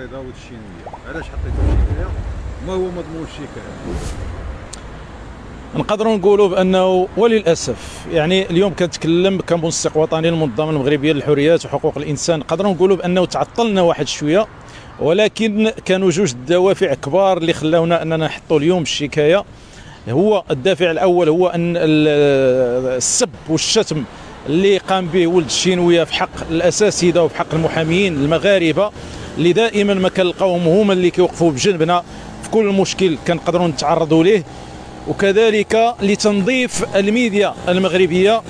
البيضاء والشينويه علاش حطيتو الشيكايه ما هو مضمون الشيكايه نقدروا نقولوا بأنه وللأسف يعني اليوم كنتكلم كمنسق وطني للمنظمه المغربيه للحريات وحقوق الإنسان نقدروا نقولوا بأنه تعطلنا واحد شوية ولكن كانوا جوج دوافع كبار اللي خلاونا أننا نحطوا اليوم الشكاية. هو الدافع الأول هو أن السب والشتم اللي قام به ولد الشينويه في حق الأساتذة وفي حق المحامين المغاربة اللي دائما ما كنلقاوهم هما اللي كيوقفوا بجنبنا. في كل مشكل كنقدروا نتعرضوا ليه. وكذلك لتنظيف الميديا المغربية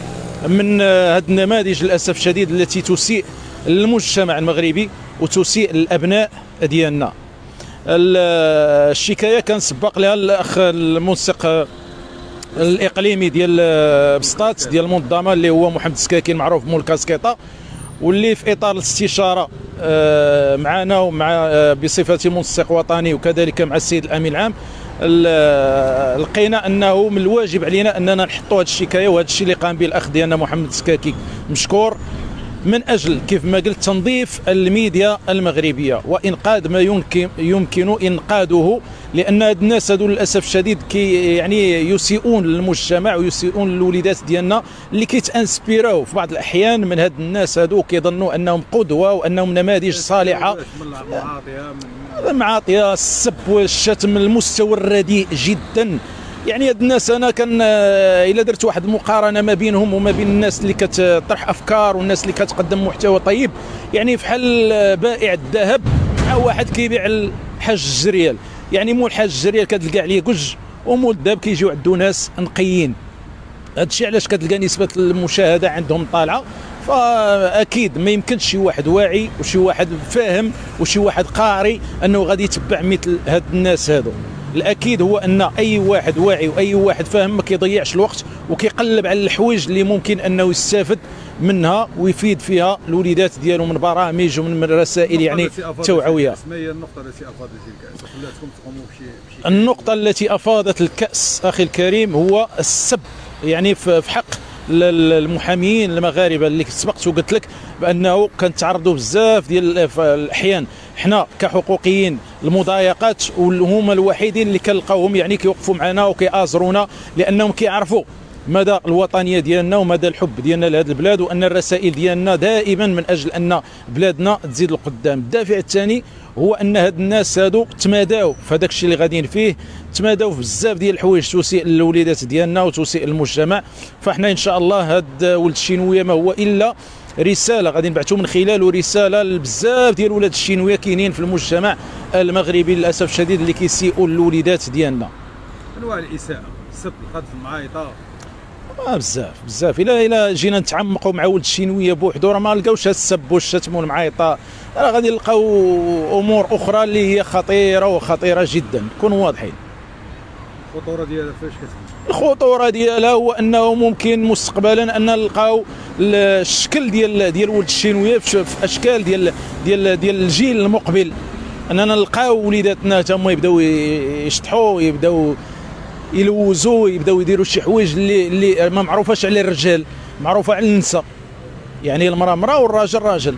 من هذه النماذج للأسف الشديد التي تسيء للمجتمع المغربي وتسيء للأبناء ديالنا. الشكاية كان سبق لها الأخ المنسق الإقليمي ديال بسطات ديال المنظمه اللي هو محمد السكاكين معروف مول كاسكيطه واللي في إطار الاستشارة آه، معنا ومع آه، بصفتي منسق وطني وكذلك مع السيد الأمين العام لقينا أنه من الواجب علينا أننا نحطوا هذه الشكاية وهذا الشيء اللي قام به الأخ ديالنا محمد السكاكي مشكور. من أجل كيف ما قلت تنظيف الميديا المغربية وإنقاذ ما يمكن يمكن إنقاذه لأن هاد الناس هادو للأسف الشديد كي يعني يسيئون للمجتمع ويسيئون للوليدات ديالنا اللي كيتانسبيراو في بعض الأحيان من هاد الناس هادو كيظنوا أنهم قدوة وأنهم نماذج صالحة. المعاطيه السب والشتم المستوى الرديء جدا. يعني هاد الناس أنا كان إلا درت واحد المقارنة ما بينهم وما بين الناس اللي كتطرح أفكار والناس اللي كتقدم محتوى طيب يعني فحال بائع الذهب مع واحد كيبيع الحاج الجريال. يعني مول الحاج الجريال كتلقى عليه كج ومول الذهب كيجيو عنده ناس نقيين. هذا الشيء علاش كتلقى نسبة المشاهدة عندهم طالعة. فأكيد ما يمكنش شي واحد واعي وشي واحد فاهم وشي واحد قاري أنه غادي يتبع مثل هاد الناس هادو. الأكيد هو أن أي واحد واعي وأي واحد فاهم ما كيضيعش الوقت وكيقلب على الحوايج اللي ممكن أنه يستافد منها ويفيد فيها الوليدات ديالو من برامج ومن رسائل يعني توعويه النقطة التي أفادت الكأس؟ خلاتكم تقوموا بشي النقطة التي أفادت الكأس أخي الكريم هو السب. يعني في حق المحامين المغاربة اللي سبقت وقلت لك بأنه كنتعرضوا بزاف ديال الأحيان. حنا كحقوقيين المضايقات وهما الوحيدين اللي كنلقاوهم يعني كيوقفوا معنا وكيآزرونا لأنهم كيعرفوا مدى الوطنية ديالنا ومدى الحب ديالنا لهذه البلاد وأن الرسائل ديالنا دائما من أجل أن بلادنا تزيد لقدام الدافع الثاني هو أن هاد الناس هادو تماداو في الشيء اللي غاديين فيه تماداو في بزاف ديال الحوايج تسيء للوليدات ديالنا وتسيء للمجتمع فإحنا إن شاء الله هاد ولد الشينوية ما هو إلا رسالة غادي نبعثوا من خلاله رساله لبزاف ديال ولاد الشينوية كاينين في المجتمع المغربي للأسف الشديد اللي كيسيئوا للوليدات ديالنا. أنواع الإساءة السب القذف المعايطه آه بزاف بزاف. الا إلا جينا نتعمقوا مع ولد الشينويه بوحدو راه ما نلقاوش السب والشتم والمعايطه راه غادي نلقاو أمور أخرى اللي هي خطيرة وخطيرة جدا. نكونوا واضحين. الخطورة ديالها فاش كتكون؟ الخطورة ديالها هو أنه ممكن مستقبلا أن نلقاو الشكل ديال ديال ولد الشينوية في أشكال ديال ديال ديال الجيل المقبل. أننا نلقاو وليداتنا تما يبداو يشطحوا يبداو يلوزوا يبداو يديروا شي حوايج اللي اللي ما معروفاش على الرجال معروفة على النساء. يعني المرأة مرأة والراجل راجل.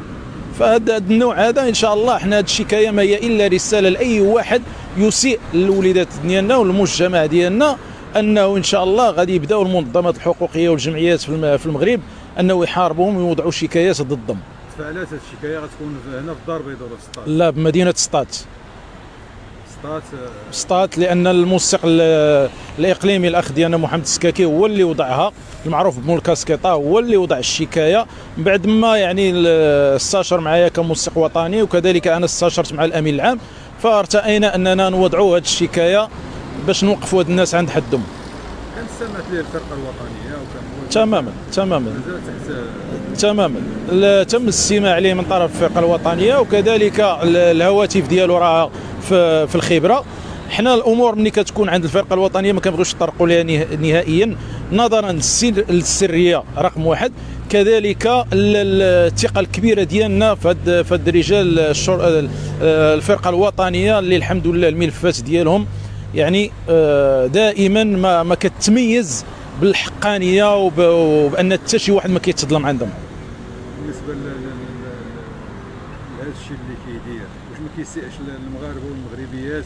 فهذا النوع هذا إن شاء الله إحنا هذه الشكايه ما هي إلا رسالة لأي واحد يسيء للوليدات ديالنا والمجتمع ديالنا أنه إن شاء الله غادي يبداو المنظمات الحقوقية والجمعيات في المغرب أنه يحاربوهم ويوضعوا شكايات ضدهم تفاعلات هذه الشكايه غتكون هنا في الدار البيضاء ولا في سطات لا بمدينه سطات. سطات سطات لأن المنسق الاقليمي الأخ ديالنا محمد السكاكي هو اللي وضعها المعروف بمول كاسكيطا هو اللي وضع الشكاية. من بعد ما يعني استشار معايا كمنسق وطني وكذلك أنا استشرت مع الأمين العام فارتئينا أننا نوضعوا هذه الشكاية باش نوقفوا هاد الناس عند حدهم. كان استمعت ليه الفرقة الوطنية وكان تماما تماما. تماما. تم الاستماع عليه من طرف الفرقة الوطنية وكذلك الهواتف ديالو راه في الخبرة. حنا الأمور ملي كتكون عند الفرقه الوطنيه ما كنبغيوش نطرقوا لها نهائيا. نظرا للسريه رقم واحد. كذلك الثقة الكبيرة ديالنا في هاد الرجال الفرقة الوطنية اللي الحمد لله الملفات ديالهم. يعني آه، دائما ما ما كتميز بالحقانية وبأن حتى شي واحد ما كيتظلم عندهم. بالنسبة لهذا الشيء اللي كيدير واش ما كيسيئش المغاربة والمغربيات؟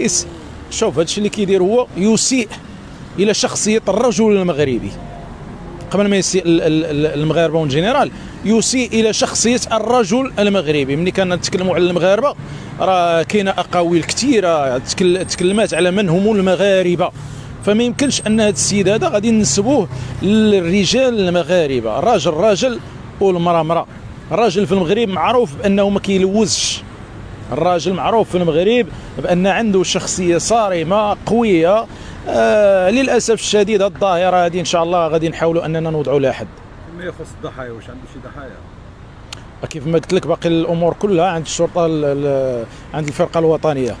كيس شوف هادشي اللي كيدير هو يسيء إلى شخصية الرجل المغربي. قبل ما يسيء ال- ال- ال- المغاربة en général يسيء إلى شخصية الرجل المغربي. ملي كنتكلموا على المغاربة راه كاينة أقاويل كثيرة تكل- تكلمات على من هم المغاربة. فما يمكنش أن هذا السيد هذا غادي ننسبوه للرجال المغاربة. الراجل راجل والمراه مراه الراجل في المغرب معروف بأنه ما كيلوزش. الراجل معروف في المغرب بأن عنده شخصية صارمة قوية. آه للأسف الشديد هاد الظاهرة هذه إن شاء الله غادي نحاولوا أننا نوضعوا لها حد فيما يخص الضحايا؟ واش عنده شي ضحايا؟ كيف ما قلت لك باقي الأمور كلها عند الشرطة ال- ال- عند الفرقة الوطنية.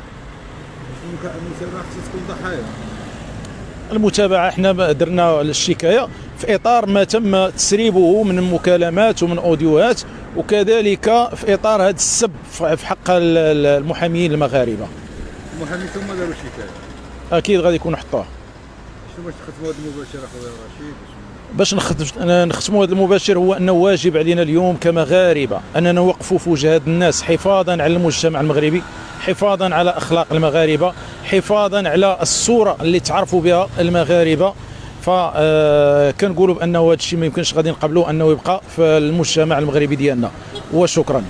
المتابعة خصها تكون ضحايا. المتابعة إحنا درنا الشكاية. في إطار ما تم تسريبه من مكالمات ومن أوديوهات وكذلك في إطار هذا السب في حق ال- ال- المحامين المغاربة. المحامين ثم داروا شكايه أكيد غادي يكونوا حطوه. شنو باش تختموا هذا المباشر أخويا رشيد؟ باش نختم نختموا هذا المباشر هو أنه واجب علينا اليوم كمغاربة أننا نوقفوا في وجه هاد الناس حفاظا على المجتمع المغربي حفاظا على أخلاق المغاربة حفاظا على الصورة اللي تعرفوا بها المغاربة. فكنقولوا بأنه هذا الشيء ما يمكنش غادي نقبلوه أنه يبقى في المجتمع المغربي ديالنا. وشكرا.